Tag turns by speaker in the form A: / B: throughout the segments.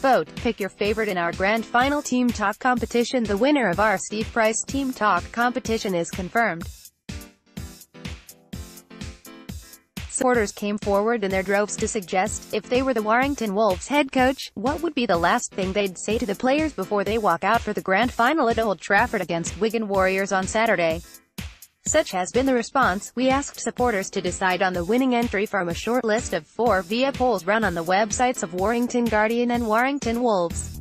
A: Vote, pick your favorite in our grand final Team Talk competition. The winner of our Steve Price Team Talk competition is confirmed. Supporters came forward in their droves to suggest, if they were the Warrington Wolves head coach, what would be the last thing they'd say to the players before they walk out for the grand final at Old Trafford against Wigan Warriors on Saturday. Such has been the response. We asked supporters to decide on the winning entry from a short list of four via polls run on the websites of Warrington Guardian and Warrington Wolves.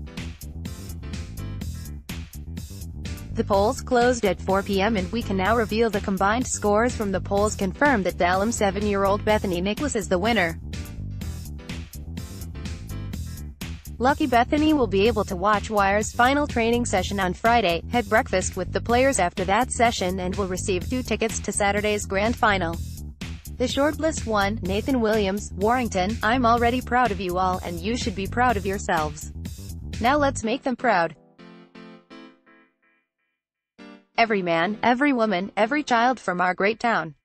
A: The polls closed at 4 p.m. and we can now reveal the combined scores from the polls confirm that Dallam 7-year-old Bethany Nicholas is the winner. Lucky Bethany will be able to watch Wire's final training session on Friday, have breakfast with the players after that session and will receive two tickets to Saturday's grand final. The shortlist won, Nathan Williams, Warrington, I'm already proud of you all, and you should be proud of yourselves. Now let's make them proud. Every man, every woman, every child from our great town.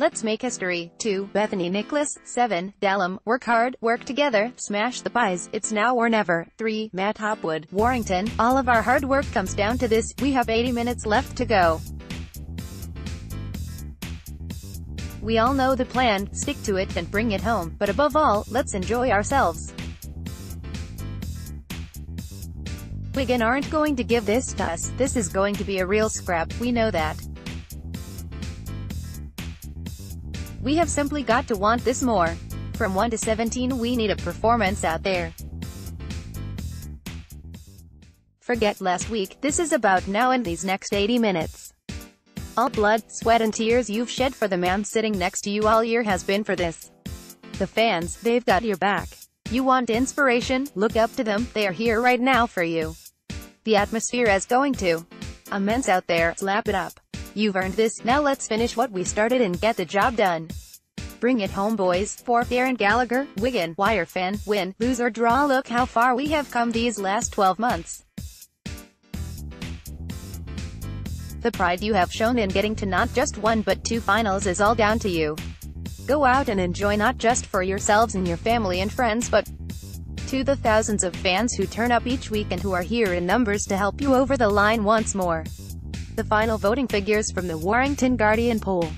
A: Let's make history. 2. Bethany Nicholas. 7. Dallam. Work hard, work together, smash the pies, it's now or never. 3. Matt Hopwood. Warrington. All of our hard work comes down to this, we have 80 minutes left to go. We all know the plan, stick to it and bring it home, but above all, let's enjoy ourselves. Wigan aren't going to give this to us, this is going to be a real scrap, we know that. We have simply got to want this more. From 1 to 17 we need a performance out there. Forget last week, this is about now and these next 80 minutes. All blood, sweat and tears you've shed for the man sitting next to you all year has been for this. The fans, they've got your back. You want inspiration, look up to them, they are here right now for you. The atmosphere is going to. Immense out there, slap it up. You've earned this, now let's finish what we started and get the job done. Bring it home boys, for Aaron Gallagher, Wigan, Wire fan, win, lose or draw look how far we have come these last 12 months. The pride you have shown in getting to not just one but two finals is all down to you. Go out and enjoy not just for yourselves and your family and friends but to the thousands of fans who turn up each week and who are here in numbers to help you over the line once more. The final voting figures from the Warrington Guardian poll.